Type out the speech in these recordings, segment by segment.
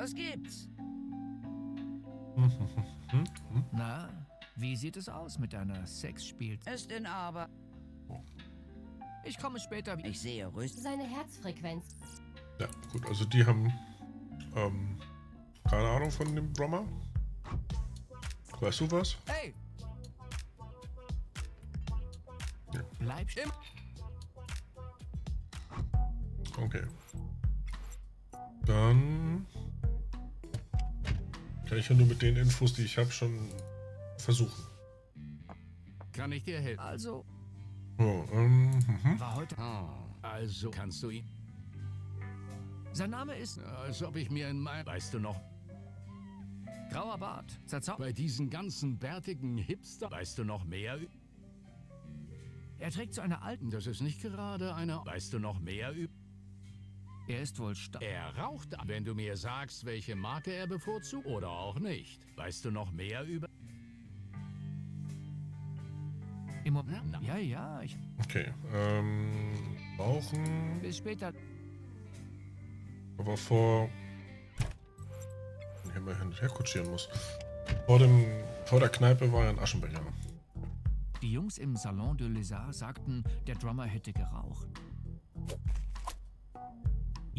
Was gibt's? Na, wie sieht es aus mit deiner Sexspiel? Ist in Arbeit. Ich komme später wieder. Ich sehe Rüst. Seine Herzfrequenz. Ja, gut, also die haben ähm, keine Ahnung von dem Drummer. Weißt du was? Hey! Ja. Bleib still. Okay. Dann kann ich ja nur mit den Infos, die ich habe, schon versuchen. Kann ich dir helfen? Also, So, ähm, mhm. war heute. Also kannst du ihn. Sein Name ist Als ob ich mir in mein. Weißt du noch, Grauer Bart. Zerzau bei diesen ganzen bärtigen Hipster. Weißt du noch mehr? er trägt zu einer alten. Das ist nicht gerade eine. Weißt du noch mehr? ü- Er ist wohl stark. Er raucht, wenn du mir sagst, welche Marke er bevorzugt oder auch nicht. Weißt du noch mehr über. Im Moment. Na. Ja, ja, ich. Okay. Ähm, rauchen. Bis später. Aber vor. Wenn ich mal hin und her kutschieren muss. Vor, dem, vor der Kneipe war ja ein Aschenbecher. Die Jungs im Salon de Lézard sagten, der Drummer hätte geraucht.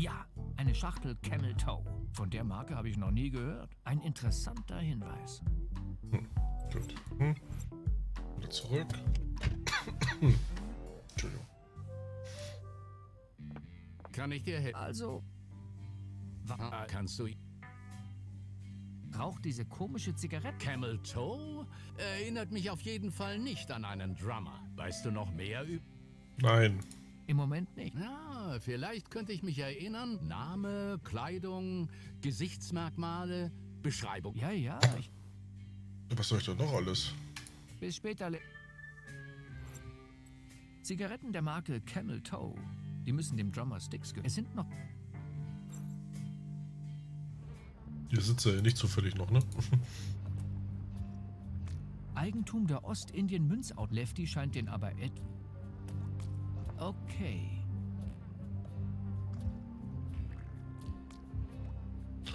Ja, eine Schachtel Camel Toe. Von der Marke habe ich noch nie gehört. Ein interessanter Hinweis. Gut. Hm. Wieder zurück. Entschuldigung. Kann ich dir helfen? Also, Ah, Kannst du raucht diese komische Zigarette. Camel Toe erinnert mich auf jeden Fall nicht an einen Drummer. Weißt du noch mehr über. Nein. Im Moment nicht. Ja, vielleicht könnte ich mich erinnern. Name, Kleidung, Gesichtsmerkmale, Beschreibung. Ja, ja, ich, Was soll ich da noch alles? bis später. Le- Zigaretten der Marke Camel Toe. Die müssen dem Drummer Sticks gehören. Es sind noch. Hier sitzt er ja nicht zufällig noch, ne? Eigentum der Ostindien Münzout. Lefty scheint den aber et. Okay.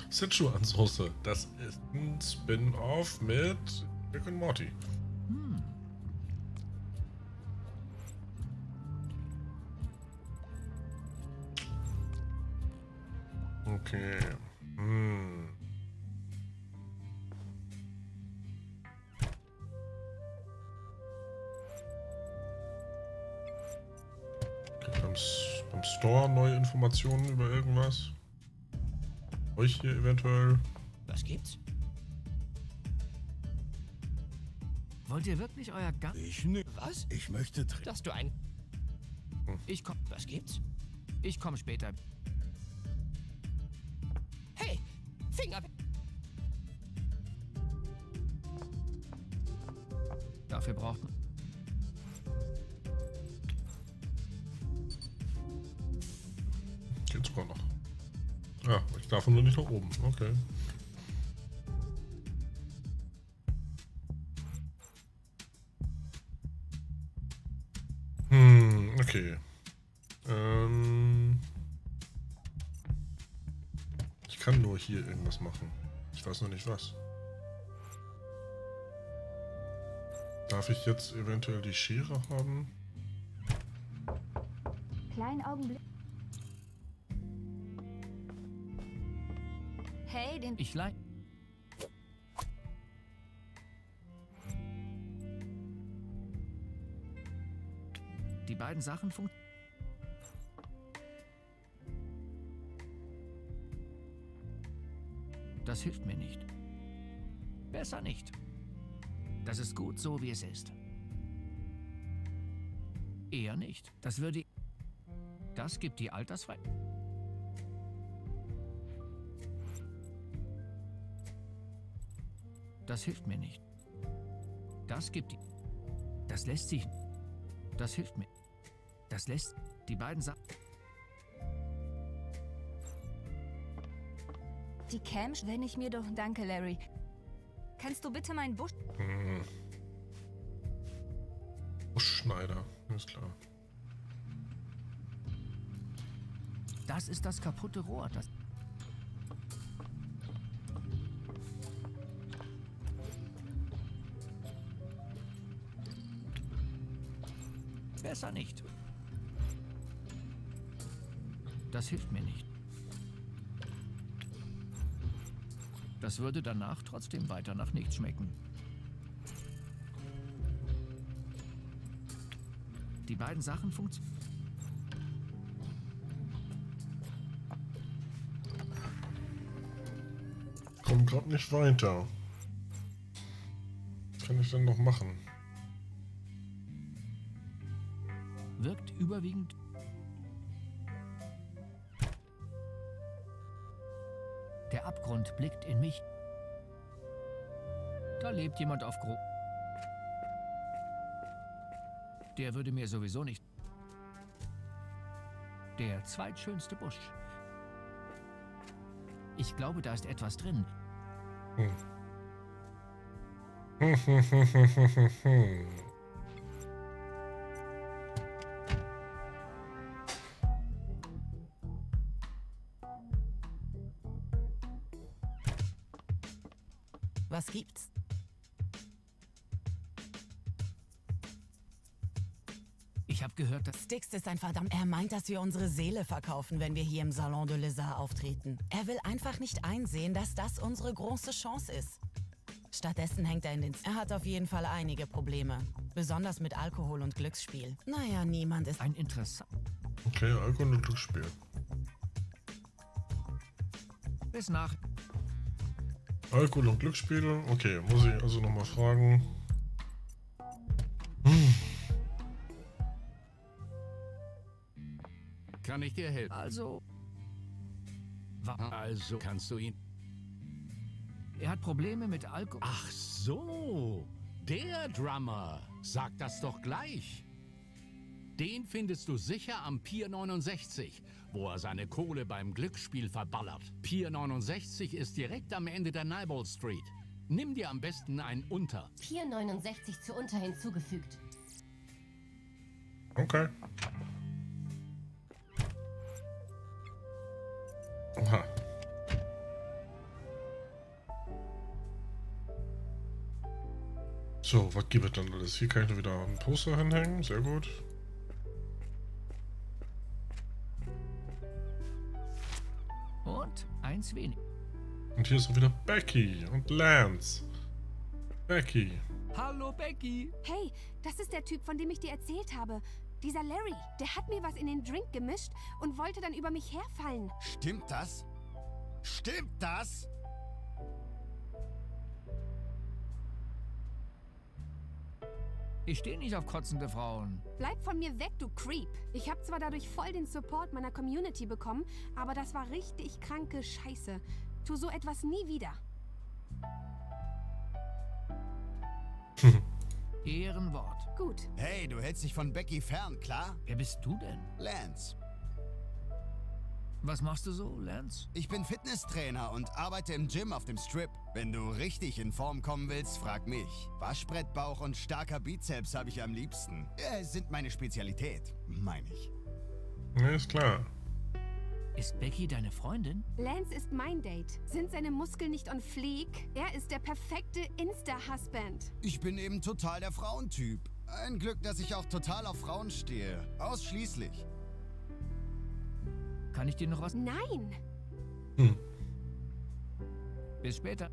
Sichuan-Soße. Das ist ein Spin-off mit Rick und Morty. Hm. Okay. Store neue Informationen über irgendwas. Euch hier eventuell. Was gibt's? Wollt ihr wirklich euer Ga Ich ne. Was? Ich möchte trinken. Dass du ein. Ich komm. Was gibt's? Ich komm später. Hey! Finger weg! Dafür braucht man. Ja, ich darf nur nicht nach oben. Okay. Hm, okay. Ähm, ich kann nur hier irgendwas machen. Ich weiß noch nicht was. Darf ich jetzt eventuell die Schere haben? Kleinen Augenblick. Ich leih. Die beiden Sachen funktionieren. Das hilft mir nicht. Besser nicht. Das ist gut so, wie es ist. Eher nicht. Das würde... Das gibt die Altersfrei... Das hilft mir nicht. Das gibt die... Das lässt sich... Das hilft mir. Das lässt... Die beiden Sachen... Die Cam, wenn ich mir doch. Danke, Larry. Kannst du bitte meinen Busch. Hm. Buschschneider, ist klar. Das ist das kaputte Rohr. Das... Besser nicht. Das hilft mir nicht. Das würde danach trotzdem weiter nach nichts schmecken. Die beiden Sachen funktionieren. Komm gerade nicht weiter. Was kann ich denn noch machen? Überwiegend. Der Abgrund blickt in mich. Da lebt jemand auf Gro. Der würde mir sowieso nicht. Der zweitschönste Busch. Ich glaube, da ist etwas drin. Was gibt's? Ich habe gehört, dass. Stix ist ein verdammt. Er meint, dass wir unsere Seele verkaufen, wenn wir hier im Salon de Lézard auftreten. Er will einfach nicht einsehen, dass das unsere große Chance ist. Stattdessen hängt er in den. Er hat auf jeden Fall einige Probleme. Besonders mit Alkohol und Glücksspiel. Naja, niemand ist. Ein interessant. Okay, Alkohol und Glücksspiel. Bis nach. Alkohol und Glücksspiel. Okay, muss ich also nochmal fragen. Kann ich dir helfen? Also. Also kannst du ihn. Er hat Probleme mit Alkohol. Ach so, der Drummer. Sag das doch gleich. Den findest du sicher am Pier 69, wo er seine Kohle beim Glücksspiel verballert. Pier 69 ist direkt am Ende der Nibal Street. Nimm dir am besten ein Unter. Pier 69 zu unter hinzugefügt. Okay. Oha. So, was gibt es dann alles? Hier kann ich noch wieder ein Poster hinhängen. Sehr gut. Und eins wenig. Und hier ist auch wieder Becky und Lance. Becky. Hallo Becky. Hey, das ist der Typ, von dem ich dir erzählt habe. Dieser Larry, der hat mir was in den Drink gemischt und wollte dann über mich herfallen. Stimmt das? Stimmt das? Ich stehe nicht auf kotzende Frauen. Bleib von mir weg, du Creep. Ich habe zwar dadurch voll den Support meiner Community bekommen, aber das war richtig kranke Scheiße. Tu so etwas nie wieder. Ehrenwort. Gut. Hey, du hältst dich von Becky fern, klar? Wer bist du denn? Lance, Was machst du so, Lance? ich bin Fitnesstrainer und arbeite im Gym auf dem Strip. Wenn du richtig in Form kommen willst, frag mich. Waschbrettbauch und starker Bizeps habe ich am liebsten. Äh, sind meine Spezialität, meine ich. Ja, ist klar. Ist Becky deine Freundin? Lance ist mein Date. Sind seine Muskeln nicht on fleek? Er ist der perfekte Insta-Husband. Ich bin eben total der Frauentyp. Ein Glück, dass ich auch total auf Frauen stehe. Ausschließlich. Kann ich dir noch was? Nein! Hm. Bis später.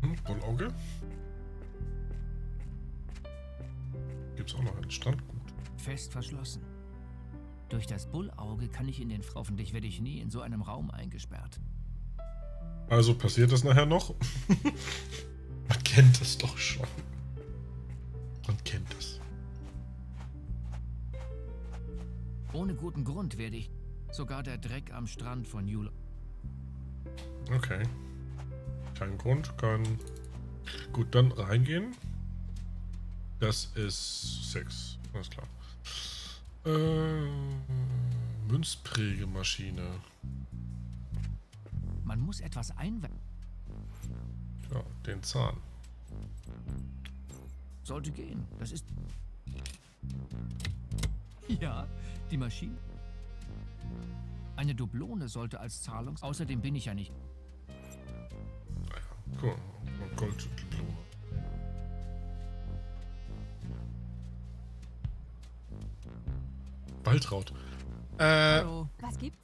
Hm, Bullauge. Gibt's auch noch einen Strandgut. Fest verschlossen. Durch das Bullauge kann ich in den... Hoffentlich werde ich nie in so einem Raum eingesperrt. Also passiert das nachher noch? Man kennt das doch schon. Man kennt das. Ohne guten Grund werde ich... Sogar der Dreck am Strand von New... Okay. Kein Grund, kein. Gut, dann reingehen. Das ist Sex. Alles klar. Äh, Münzprägemaschine. Man muss etwas einwenden. Ja, den Zahn. Sollte gehen. Das ist... Ja, die Maschine? Eine Dublone sollte als Zahlungs... Außerdem bin ich ja nicht... Cool. Man kommt Äh, Hallo. Was gibt's?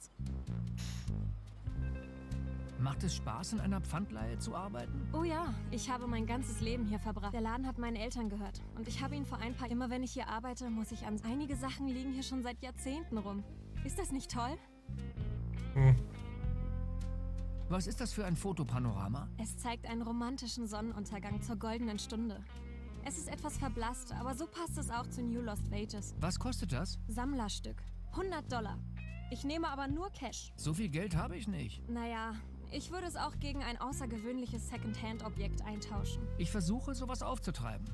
Macht es Spaß, in einer Pfandleihe zu arbeiten? Oh ja, ich habe mein ganzes Leben hier verbracht. Der Laden hat meinen Eltern gehört. Und ich habe ihn vor ein paar... Immer wenn ich hier arbeite, muss ich an... Einige Sachen liegen hier schon seit Jahrzehnten rum. Ist das nicht toll? Was ist das für ein Fotopanorama? Es zeigt einen romantischen Sonnenuntergang zur goldenen Stunde. Es ist etwas verblasst, aber so passt es auch zu New Lost Wages. Was kostet das? Sammlerstück. 100 Dollar. Ich nehme aber nur Cash. So viel Geld habe ich nicht. Naja, ich würde es auch gegen ein außergewöhnliches Secondhand-Objekt eintauschen. Ich versuche, sowas aufzutreiben.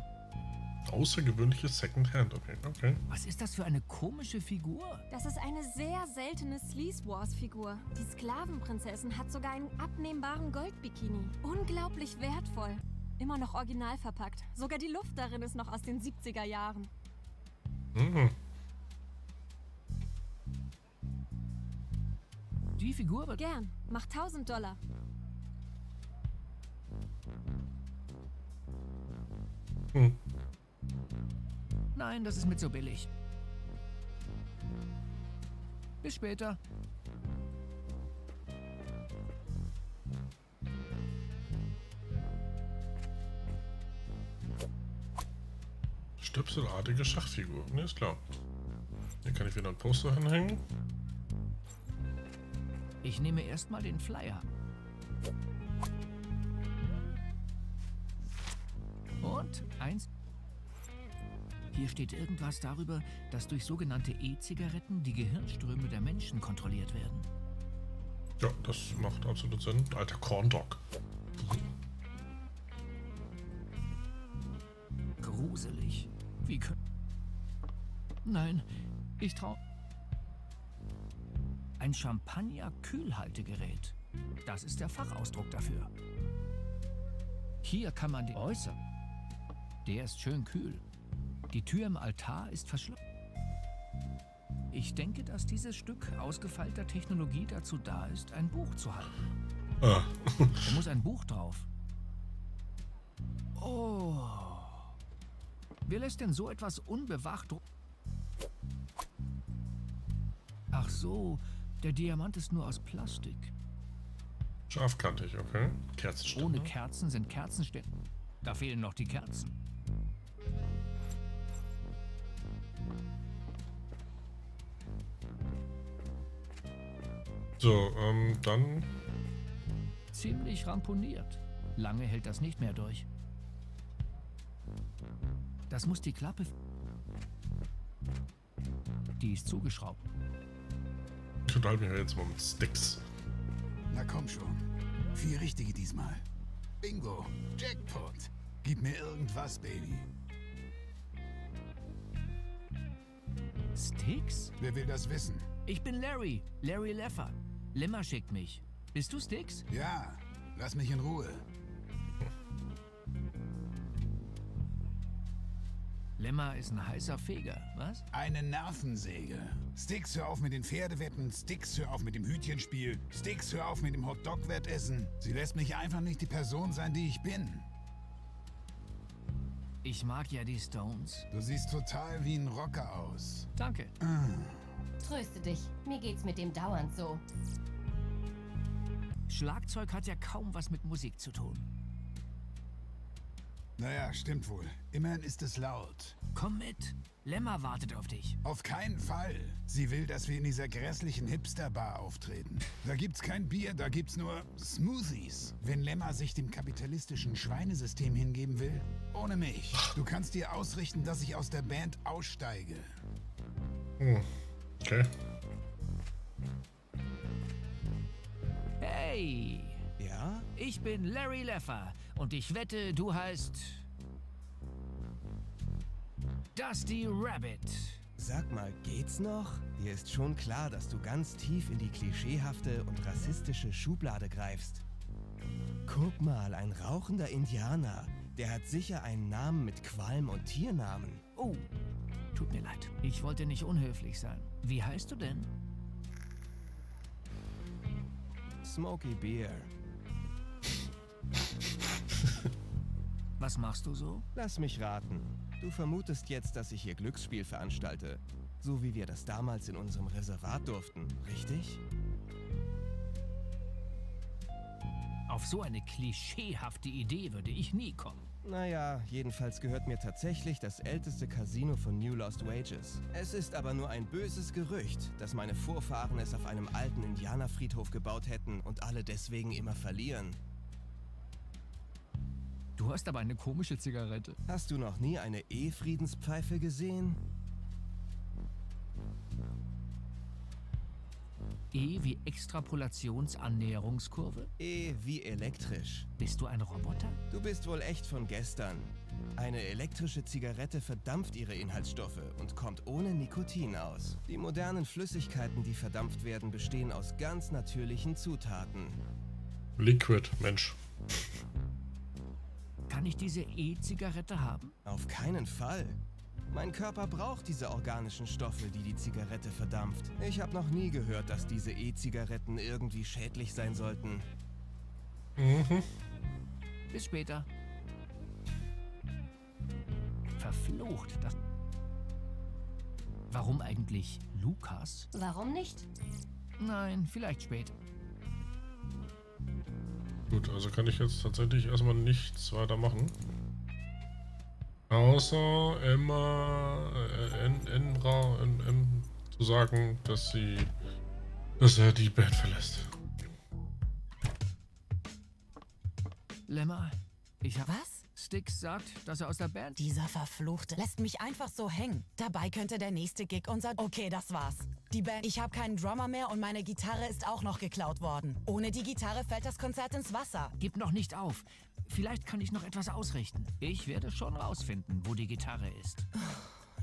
außergewöhnliches Secondhand-Objekt. Okay. Was ist das für eine komische Figur? Das ist eine sehr seltene Sleaze Wars-Figur. Die Sklavenprinzessin hat sogar einen abnehmbaren Goldbikini. Unglaublich wertvoll. Immer noch original verpackt. Sogar die Luft darin ist noch aus den 70er Jahren. Mhm. Die Figur wird... Gern. Macht 1000 Dollar. Hm. Nein, das ist mit so billig. Bis später. Stöpselartige Schachfigur. Ne, ist klar. Hier kann ich wieder ein Poster hinhängen. Ich nehme erstmal den Flyer. Und eins. Hier steht irgendwas darüber, dass durch sogenannte E-Zigaretten die Gehirnströme der Menschen kontrolliert werden. Ja, das macht absolut Sinn. Alter Corndog. Gruselig. Wie können. Nein, ich trau. Ein Champagner-Kühlhaltegerät. Das ist der Fachausdruck dafür. Hier kann man den äußern. Der ist schön kühl. Die Tür im Altar ist verschlossen. Ich denke, dass dieses Stück ausgefeilter Technologie dazu da ist, ein Buch zu halten. Ah. Da muss ein Buch drauf. Oh. Wer lässt denn so etwas unbewacht? Ach so, der Diamant ist nur aus Plastik. Scharfkantig, okay. Kerzenständer. Ohne Kerzen sind Kerzenständer. Da fehlen noch die Kerzen. So, ähm, dann. Ziemlich ramponiert. Lange hält das nicht mehr durch. Das muss die Klappe. Die ist zugeschraubt. Ich unterhalte mich jetzt mal mit Sticks. Na komm schon. Vier richtige diesmal. Bingo. Jackpot. Gib mir irgendwas, Baby. Sticks? Wer will das wissen? Ich bin Larry. Larry Leffer. Lemmer schickt mich. Bist du Sticks? Ja, lass mich in Ruhe. Lemmer ist ein heißer Feger, was? Eine Nervensäge. Sticks, hör auf mit den Pferdewetten. Sticks, hör auf mit dem Hütchenspiel. Sticks, hör auf mit dem Hotdog-Wettessen. Sie lässt mich einfach nicht die Person sein, die ich bin. Ich mag ja die Stones. Du siehst total wie ein Rocker aus. Danke. Tröste dich. Mir geht's mit dem dauernd so. Schlagzeug hat ja kaum was mit Musik zu tun. Naja, stimmt wohl. Immerhin ist es laut. Komm mit. Lemmer wartet auf dich. Auf keinen Fall. Sie will, dass wir in dieser grässlichen Hipster-Bar auftreten. Da gibt's kein Bier, da gibt's nur Smoothies. Wenn Lemma sich dem kapitalistischen Schweinesystem hingeben will, ohne mich. Du kannst dir ausrichten, dass ich aus der Band aussteige. Hm. Okay. Hey! Ja? Ich bin Larry Leffer und ich wette, du heißt. Dusty Rabbit. Sag mal, geht's noch? Dir ist schon klar, dass du ganz tief in die klischeehafte und rassistische Schublade greifst. Guck mal, ein rauchender Indianer. Der hat sicher einen Namen mit Qualm und Tiernamen. Oh, tut mir leid. Ich wollte nicht unhöflich sein. Wie heißt du denn? Smoky Beer. Was machst du so? Lass mich raten. Du vermutest jetzt, dass ich hier Glücksspiel veranstalte. So wie wir das damals in unserem Reservat durften, richtig? Auf so eine klischeehafte Idee würde ich nie kommen. Naja, jedenfalls gehört mir tatsächlich das älteste Casino von New Lost Wages. Es ist aber nur ein böses Gerücht, dass meine Vorfahren es auf einem alten Indianerfriedhof gebaut hätten und alle deswegen immer verlieren. Du hast aber eine komische Zigarette. Hast du noch nie eine E-Friedenspfeife gesehen? E wie Extrapolationsannäherungskurve? E wie elektrisch. Bist du ein Roboter? Du bist wohl echt von gestern. Eine elektrische Zigarette verdampft ihre Inhaltsstoffe und kommt ohne Nikotin aus. Die modernen Flüssigkeiten, die verdampft werden, bestehen aus ganz natürlichen Zutaten. Liquid, Mensch. Kann ich diese E-Zigarette haben? Auf keinen Fall. Mein Körper braucht diese organischen Stoffe, die die Zigarette verdampft. Ich habe noch nie gehört, dass diese E-Zigaretten irgendwie schädlich sein sollten. Mhm. Bis später. Verflucht, das... Warum eigentlich Lukas? Warum nicht? Nein, vielleicht später. Gut, also kann ich jetzt tatsächlich erstmal nichts weiter machen. Außer Emma, äh, en, Enra, en, en, zu sagen, dass sie, dass er die Band verlässt. Lemma, ich hab... Was? Sticks sagt, dass er aus der Band... Dieser Verfluchte lässt mich einfach so hängen. Dabei könnte der nächste Gig unser... Okay, das war's. Die Band... Ich habe keinen Drummer mehr und meine Gitarre ist auch noch geklaut worden. Ohne die Gitarre fällt das Konzert ins Wasser. Gib noch nicht auf. Vielleicht kann ich noch etwas ausrichten. Ich werde schon rausfinden, wo die Gitarre ist.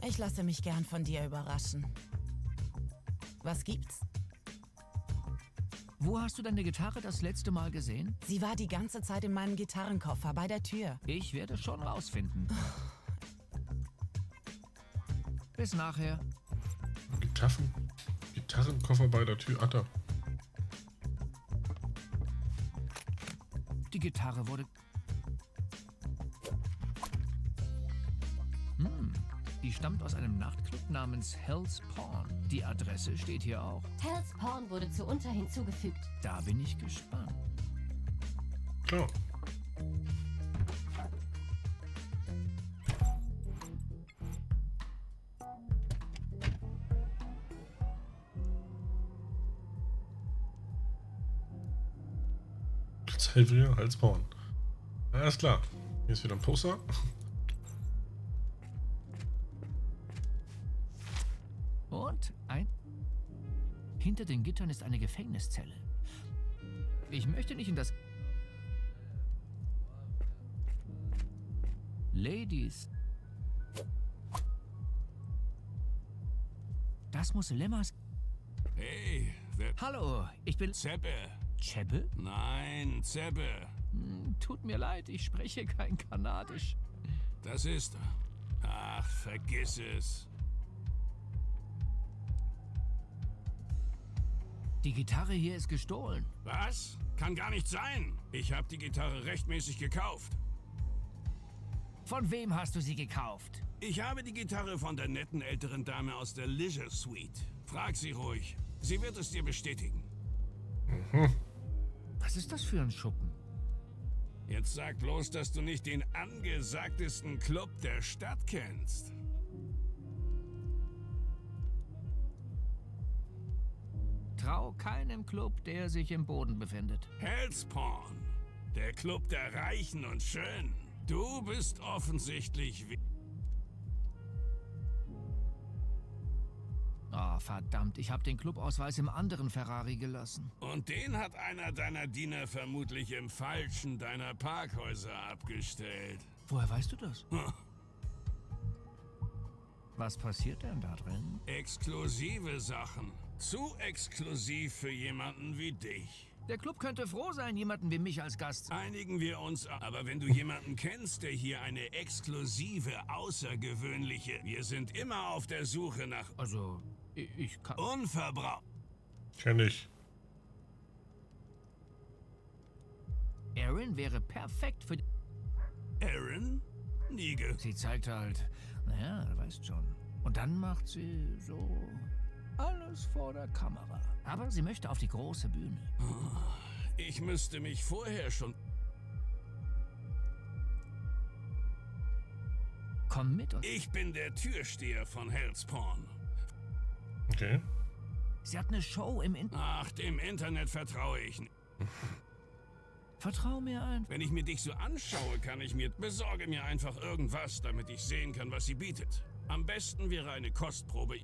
Ich lasse mich gern von dir überraschen. Was gibt's? Wo hast du deine Gitarre das letzte Mal gesehen? Sie war die ganze Zeit in meinem Gitarrenkoffer bei der Tür. Ich werde schon rausfinden. Bis nachher. Gitarren, Gitarrenkoffer bei der Tür. Ah, da. Die Gitarre wurde... Hm, die stammt aus einem Nachtclub namens Hell's Pawn. Die Adresse steht hier auch. Hell's Pawn wurde zu unter hinzugefügt. Da bin ich gespannt. Klar. Zeit wieder Halsbauen. Alles klar. Hier ist wieder ein Poster. Und ein... Hinter den Gittern ist eine Gefängniszelle. Ich möchte nicht in das... Ladies. Das muss Lemmers... Hey. Hallo, ich bin... Zeppe. Cheppe? Nein, Zeppe. Hm, tut mir leid, ich spreche kein Kanadisch. Das ist... Ach, vergiss es. Die Gitarre hier ist gestohlen. Was? Kann gar nicht sein. Ich habe die Gitarre rechtmäßig gekauft. Von wem hast du sie gekauft? Ich habe die Gitarre von der netten älteren Dame aus der Leisure Suite. Frag sie ruhig. Sie wird es dir bestätigen. Mhm. Was ist das für ein Schuppen? Jetzt sag bloß, dass du nicht den angesagtesten Club der Stadt kennst. Trau keinem Club, der sich im Boden befindet. Hellspawn. Der Club der Reichen und Schönen. Du bist offensichtlich wie... Oh, verdammt, ich habe den Clubausweis im anderen Ferrari gelassen. Und den hat einer deiner Diener vermutlich im falschen deiner Parkhäuser abgestellt. Woher weißt du das? Hm. Was passiert denn da drin? Exklusive Sachen. Zu exklusiv für jemanden wie dich. Der Club könnte froh sein, jemanden wie mich als Gast. Einigen wir uns, aber wenn du jemanden kennst, der hier eine exklusive, außergewöhnliche, wir sind immer auf der Suche nach. Also, ich, kann. Unverbraucht. Kenn ich. Aaron wäre perfekt für. Aaron? Nie ge Sie zeigt halt. Naja, du weißt schon. Und dann macht sie so alles vor der Kamera. Aber sie möchte auf die große Bühne. Ich müsste mich vorher schon... Komm mit und... Ich bin der Türsteher von Hellspawn. Okay. Sie hat eine Show im Internet. Ach, dem Internet vertraue ich nicht. Vertrau mir ein. Wenn ich mir dich so anschaue, kann ich mir... Besorge mir einfach irgendwas, damit ich sehen kann, was sie bietet. Am besten wäre eine Kostprobe.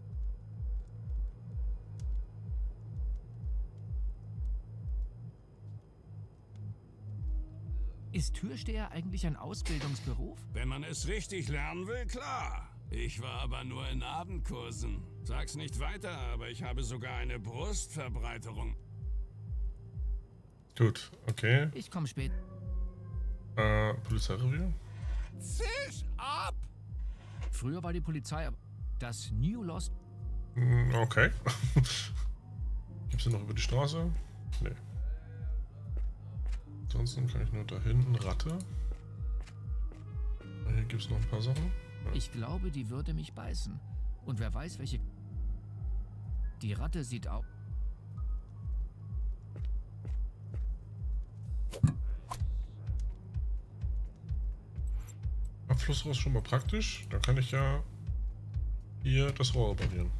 Ist Türsteher eigentlich ein Ausbildungsberuf? Wenn man es richtig lernen will, klar. Ich war aber nur in Abendkursen. Sag's nicht weiter, aber ich habe sogar eine Brustverbreiterung. Gut, okay. Ich komme spät. Äh, Polizeirevier? Zisch ab! Früher war die Polizei aber das New Lost. Hm, Okay. Gibt's hier noch über die Straße? Nee. Ansonsten kann ich nur da hinten Ratte. Hier gibt's noch ein paar Sachen. Ja. Ich glaube, die würde mich beißen. Und wer weiß, welche. Die Ratte sieht auch. Abflussrohr ist schon mal praktisch. Da kann ich ja hier das Rohr reparieren.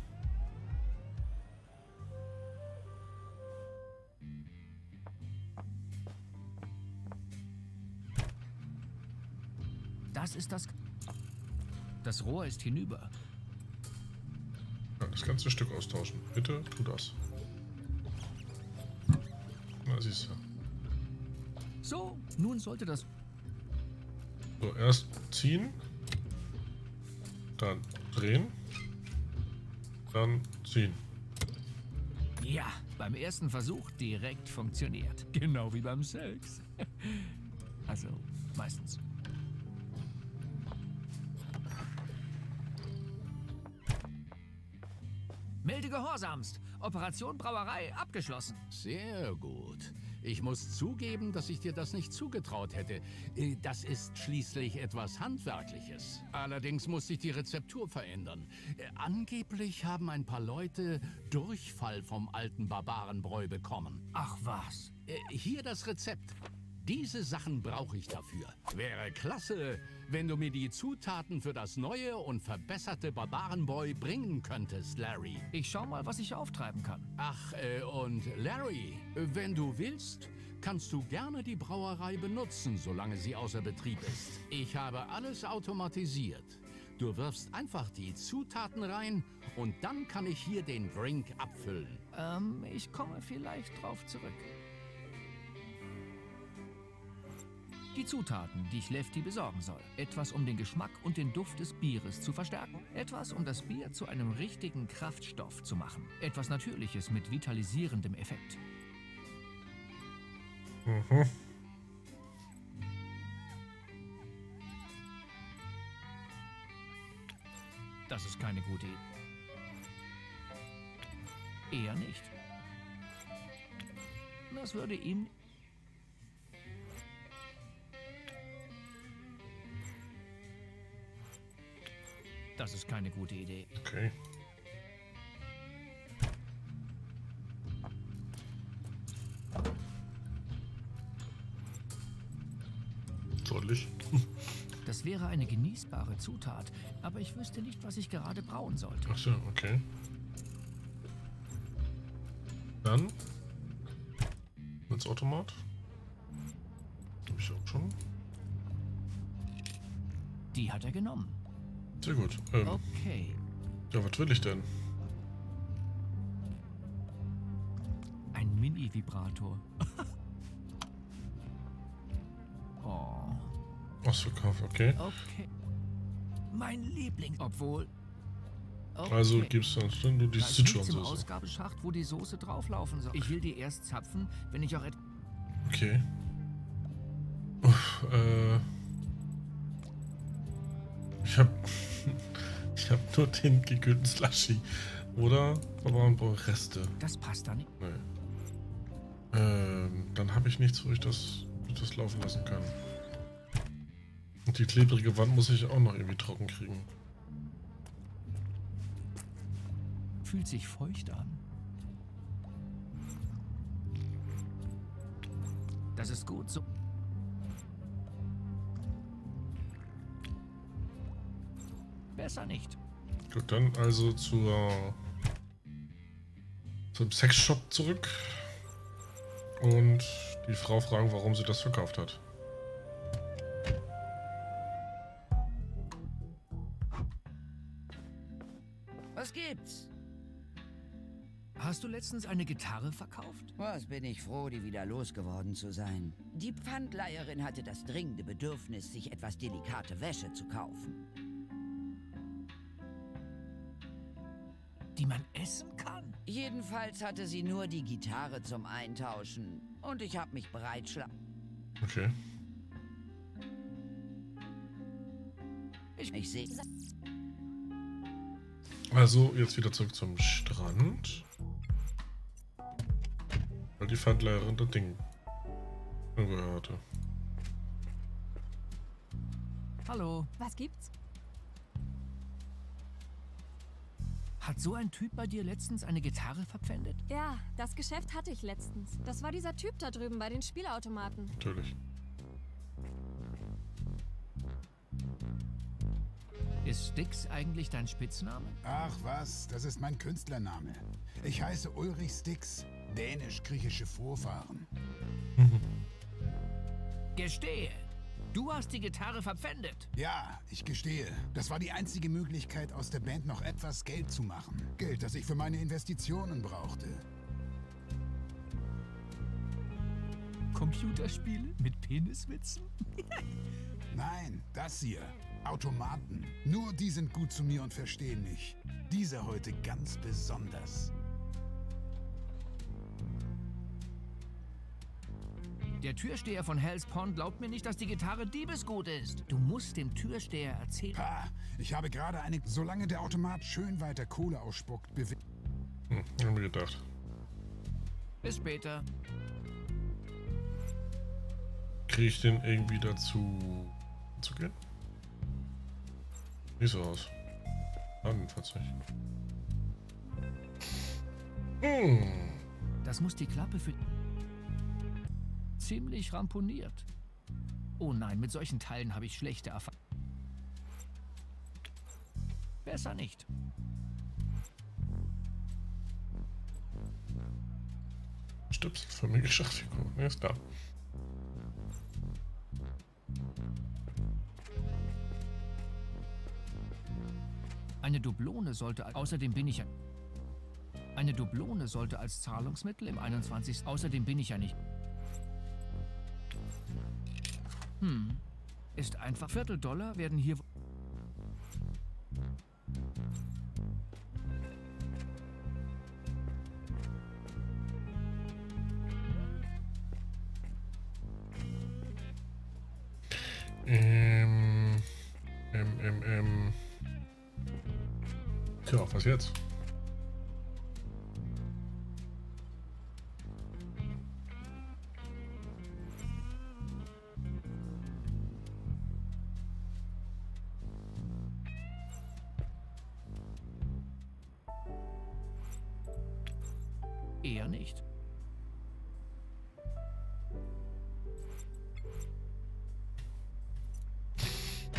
Das ist das. Das Rohr ist hinüber. Das ganze Stück austauschen. Bitte tu das. Na, siehst du. So, nun sollte das. So, erst ziehen. Dann drehen. Dann ziehen. Ja, beim ersten Versuch direkt funktioniert. Genau wie beim Sex. Also, meistens. Melde gehorsamst. Operation Brauerei abgeschlossen. Sehr gut. Ich muss zugeben, dass ich dir das nicht zugetraut hätte. Äh, Das ist schließlich etwas Handwerkliches. Allerdings muss ich die Rezeptur verändern. Äh, Angeblich haben ein paar Leute Durchfall vom alten Barbarenbräu bekommen. Ach was. Äh, Hier das Rezept. Diese Sachen brauche ich dafür. Wäre klasse, wenn du mir die Zutaten für das neue und verbesserte Barbarenbräu bringen könntest, Larry. Ich schau mal, was ich auftreiben kann. Ach, äh, und Larry, wenn du willst, kannst du gerne die Brauerei benutzen, solange sie außer Betrieb ist. Ich habe alles automatisiert. Du wirfst einfach die Zutaten rein und dann kann ich hier den Drink abfüllen. Ähm, ich komme vielleicht drauf zurück. Die Zutaten, die ich Lefty besorgen soll. Etwas, um den Geschmack und den Duft des Bieres zu verstärken. Etwas, um das Bier zu einem richtigen Kraftstoff zu machen. Etwas Natürliches mit vitalisierendem Effekt. Mhm. Das ist keine gute Idee. Eher nicht. Das würde ihm Das ist keine gute Idee. Okay. Deutlich. Das wäre eine genießbare Zutat, aber ich wüsste nicht, was ich gerade brauen sollte. Achso, okay. Dann ins Automat. Hab ich auch schon. Die hat er genommen. Sehr gut. Ähm, Okay. Ja, was will ich denn? Ein Mini-Vibrator. oh. Ausverkauf, okay. Okay. Mein Liebling. Obwohl. Also gibst du uns dann nur die Sichuan-Soße. Ausgabeschacht, wo die Soße drauflaufen soll. Ich will die erst zapfen, wenn ich auch etwas. Okay. Uff, äh. Ich hab. ich hab nur den gekühlten Slushy. Oder? Aber man braucht Reste. Das passt da nicht. Nee. Ähm, dann habe ich nichts, wo ich das, ich das laufen lassen kann. Und die klebrige Wand muss ich auch noch irgendwie trocken kriegen. Fühlt sich feucht an. Das ist gut so. Besser nicht. Gut, dann also zur zum Sexshop zurück und die Frau fragen, warum sie das verkauft hat. Was gibt's? Hast du letztens eine Gitarre verkauft? Was bin ich froh, die wieder losgeworden zu sein. Die Pfandleiherin hatte das dringende Bedürfnis, sich etwas delikate Wäsche zu kaufen. Die man essen kann? Jedenfalls hatte sie nur die Gitarre zum Eintauschen. Und ich habe mich bereitschla... Okay. Ich, ich sehe... Also, jetzt wieder zurück zum Strand. Weil die Pfandleiherin das Ding gehörte. Hallo. Was gibt's? Hat so ein Typ bei dir letztens eine Gitarre verpfändet? Ja, das Geschäft hatte ich letztens. Das war dieser Typ da drüben bei den Spielautomaten. Natürlich. Ist Styx eigentlich dein Spitzname? Ach was, das ist mein Künstlername. Ich heiße Ulrich Stix, dänisch-griechische Vorfahren. Gestehe, du hast die Gitarre verpfändet. Ja, ich gestehe. Das war die einzige Möglichkeit, aus der Band noch etwas Geld zu machen. Geld, das ich für meine Investitionen brauchte. Computerspiele mit Peniswitzen? Nein, das hier. Automaten. Nur die sind gut zu mir und verstehen mich. Dieser heute ganz besonders. Der Türsteher von Hell's Pond glaubt mir nicht, dass die Gitarre Diebesgut ist. Du musst dem Türsteher erzählen. Ha, ich habe gerade eine... Solange der Automat schön weiter Kohle ausspuckt, bewegt... Hm, haben wir gedacht. Bis später. Kriege ich den irgendwie dazu zu gehen? Wie so aus. Jedenfalls nicht. Hm. Das muss die Klappe für... Ziemlich ramponiert. Oh nein, mit solchen Teilen habe ich schlechte Erfahrungen. Besser nicht. Stöpselförmige Schachfigur. Ja, ist klar. Eine Dublone sollte... Außerdem bin ich ja... Eine Dublone sollte als Zahlungsmittel im 21. Außerdem bin ich ja nicht... Hm. Ist einfach... Vierteldollar werden hier...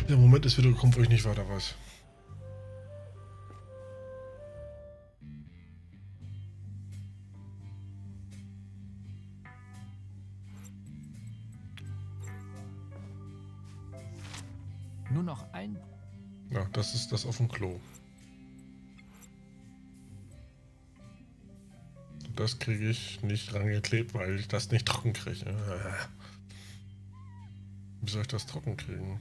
Der Moment ist wieder gekommen, wo ich nicht weiter weiß. Nur noch ein... Ja, das ist das auf dem Klo. Das kriege ich nicht rangeklebt, weil ich das nicht trocken kriege. Äh. Wie soll ich das trocken kriegen?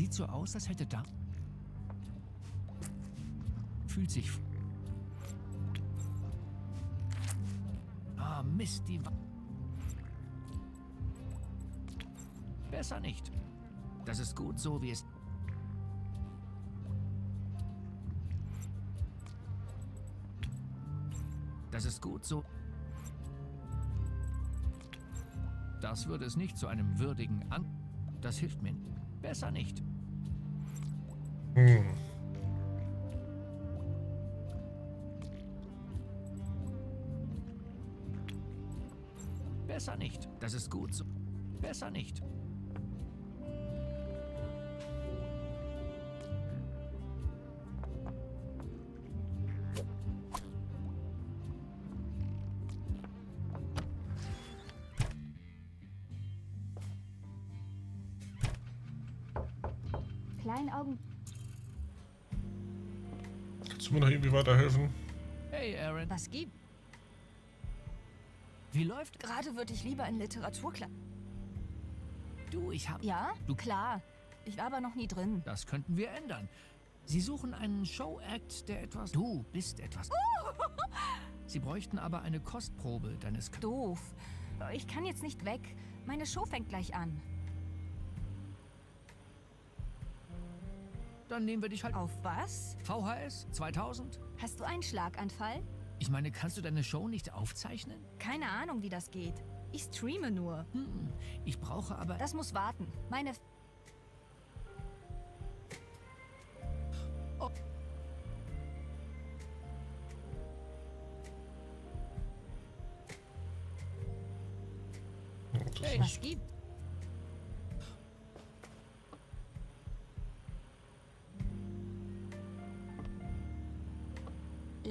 Sieht so aus, als hätte da... Fühlt sich... Ah, Mist, die... Wa Besser nicht. Das ist gut so, wie es... Das ist gut so... Das würde es nicht zu einem würdigen An... Das hilft mir. Besser nicht. Hm. Besser nicht. Das ist gut so. Besser nicht. Weiterhelfen? Hey, Aaron. Was gibt? Wie läuft? Gerade würde ich lieber in Literaturklasse. Du, ich hab... Ja? Du- Klar. Ich war aber noch nie drin. Das könnten wir ändern. Sie suchen einen Show-Act, der etwas... Du bist etwas... Sie bräuchten aber eine Kostprobe deines... K Doof. Ich kann jetzt nicht weg. Meine Show fängt gleich an. Dann nehmen wir dich halt... Auf was? VHS 2000? Hast du einen Schlaganfall? Ich meine, kannst du deine Show nicht aufzeichnen? Keine Ahnung, wie das geht. Ich streame nur. Hm, ich brauche aber... Das muss warten. Meine... Das Hey. Was gibt?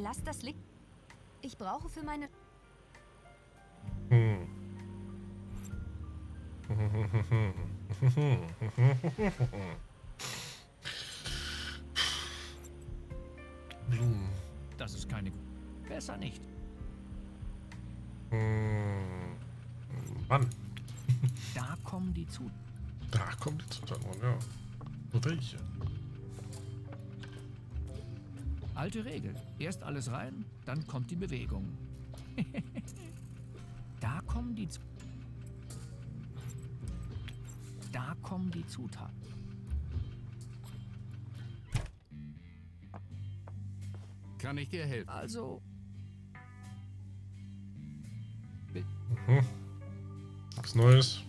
Lass das liegen. Ich brauche für meine... Hm. Blumen. Das ist keine... Besser nicht. Hm. Mann, Da kommen die zu... da kommt die Zutaten, ja. Welche? Alte Regel. Erst alles rein, dann kommt die Bewegung. da kommen die... Zu da kommen die Zutaten. Kann ich dir helfen? Also, Mhm. Was Neues.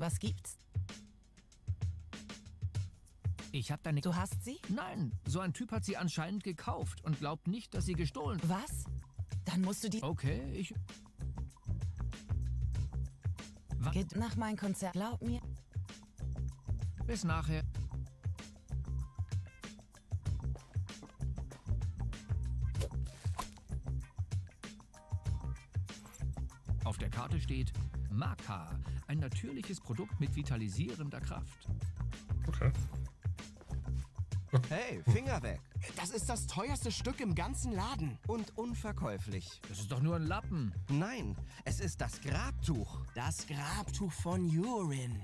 Was gibt's? ich habe deine... Du hast sie? Nein, so ein Typ hat sie anscheinend gekauft und glaubt nicht, dass sie gestohlen... Was? Dann musst du die... Okay, ich... Wa Geht nach meinem Konzert. Glaub mir. Bis nachher. Auf der Karte steht Maka, ein natürliches Produkt mit vitalisierender Kraft. Okay. Hey, Finger weg. Das ist das teuerste Stück im ganzen Laden. Und unverkäuflich. Das ist doch nur ein Lappen. Nein, es ist das Grabtuch. Das Grabtuch von Urin.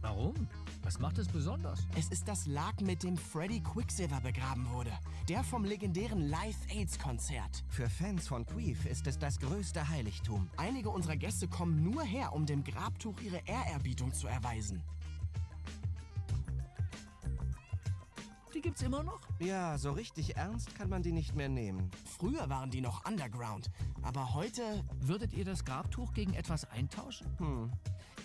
Warum? Was macht es besonders? Es ist das Laken, mit dem Freddy Quicksilver begraben wurde. Der vom legendären Live AIDS Konzert. Für Fans von Queef ist es das größte Heiligtum. Einige unserer Gäste kommen nur her, um dem Grabtuch ihre Ehrerbietung zu erweisen. Die gibt's immer noch? Ja, so richtig ernst kann man die nicht mehr nehmen. Früher waren die noch underground, aber heute Würdet ihr das Grabtuch gegen etwas eintauschen? Hm.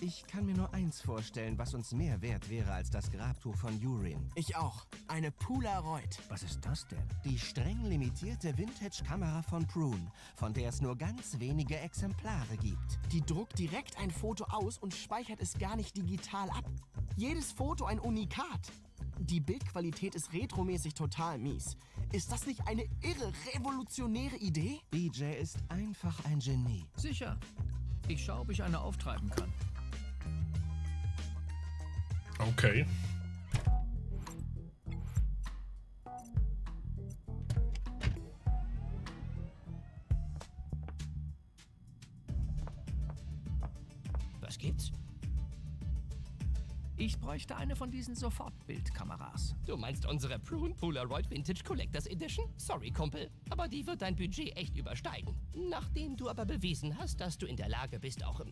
Ich kann mir nur eins vorstellen, was uns mehr wert wäre als das Grabtuch von Urin. ich auch. Eine Polaroid. Was ist das denn? Die streng limitierte Vintage-Kamera von Prune, von der es nur ganz wenige Exemplare gibt. Die druckt direkt ein Foto aus und speichert es gar nicht digital ab. Jedes Foto ein Unikat. Die Bildqualität ist retromäßig total mies. Ist das nicht eine irre revolutionäre Idee? BJ ist einfach ein Genie. Sicher. Ich schaue, ob ich eine auftreiben kann. Okay. Was gibt's? Ich bräuchte eine von diesen Sofortbildkameras. Du meinst unsere Prune Polaroid Vintage Collectors Edition? Sorry, Kumpel, aber die wird dein Budget echt übersteigen. Nachdem du aber bewiesen hast, dass du in der Lage bist, auch im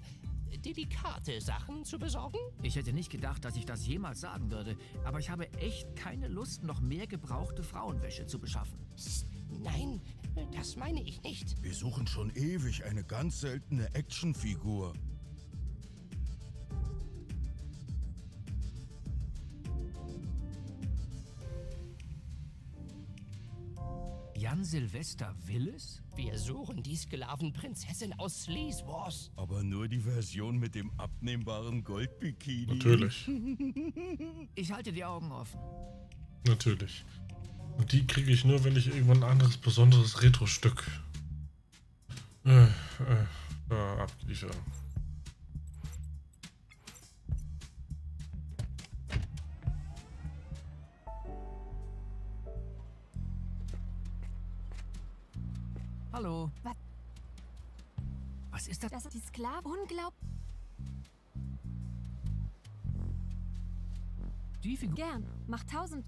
delikate Sachen zu besorgen? Ich hätte nicht gedacht, dass ich das jemals sagen würde, aber ich habe echt keine Lust, noch mehr gebrauchte Frauenwäsche zu beschaffen. Nein, das meine ich nicht. Wir suchen schon ewig eine ganz seltene Actionfigur. Silvester Willis? Wir suchen die Sklavenprinzessin aus Sleaze Wars. Aber nur die Version mit dem abnehmbaren Goldbikini. Natürlich. Ich halte die Augen offen. Natürlich. Und die kriege ich nur, wenn ich irgendwann ein anderes besonderes Retro-Stück äh, äh, da abliefere. Hallo. Was? Was ist das? Das ist die Sklaven. Unglaublich. Die Figur. Gern. Mach tausend.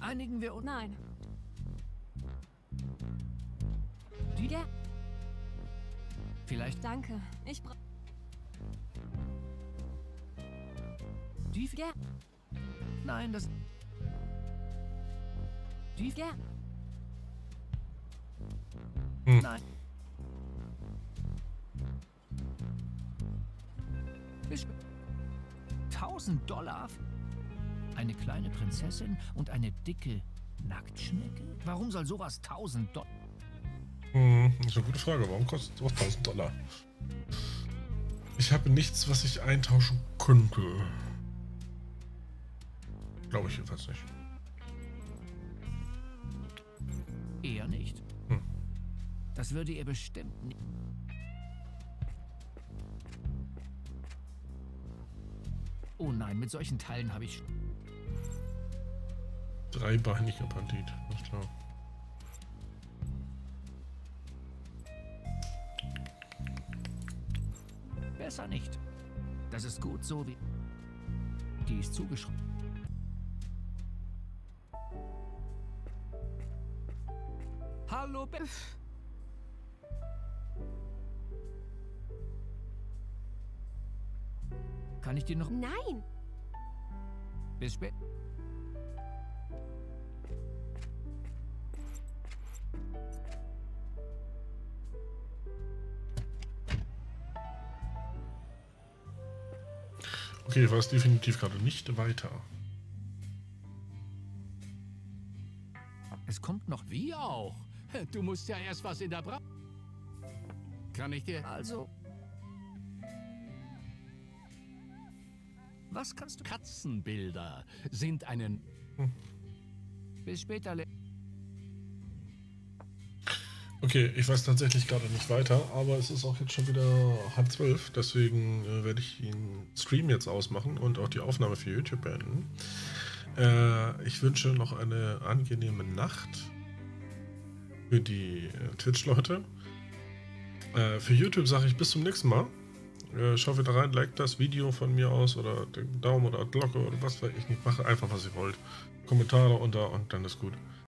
Einigen wir uns. Nein. Die? Gern. Vielleicht. Danke. Ich brauch. Die Gern. Nein, das. Die Gern. Hm. Nein. Bis 1000 Dollar? Eine kleine Prinzessin und eine dicke Nacktschnecke? Warum soll sowas 1000 Dollar? Hm, das ist eine gute Frage. Warum kostet sowas 1000 Dollar? Ich habe nichts, was ich eintauschen könnte. Glaube ich jedenfalls nicht. Das würde ihr bestimmt nicht. Oh nein, mit solchen Teilen habe ich. Dreibeiniger Bandit, ist klar. Besser nicht. Das ist gut so wie. Die ist zugeschrieben. Hallo, Be Kann ich dir noch. Nein. Bis spät. Okay, war es definitiv gerade nicht weiter. Es kommt noch. Wie auch? Du musst ja erst was in der Bra... Kann ich dir... Also. Was kannst du. Katzenbilder sind einen... Bis später. Okay, ich weiß tatsächlich gerade nicht weiter, aber es ist auch jetzt schon wieder halb zwölf, deswegen äh, werde ich den Stream jetzt ausmachen und auch die Aufnahme für YouTube beenden. Äh, ich wünsche noch eine angenehme Nacht für die äh, Twitch-Leute. Äh, für YouTube sage ich bis zum nächsten Mal. Äh, schaut wieder rein, liked das Video von mir aus oder den Daumen oder Glocke oder was weiß ich nicht. Mache einfach, was ihr wollt. Kommentare unter und dann ist gut.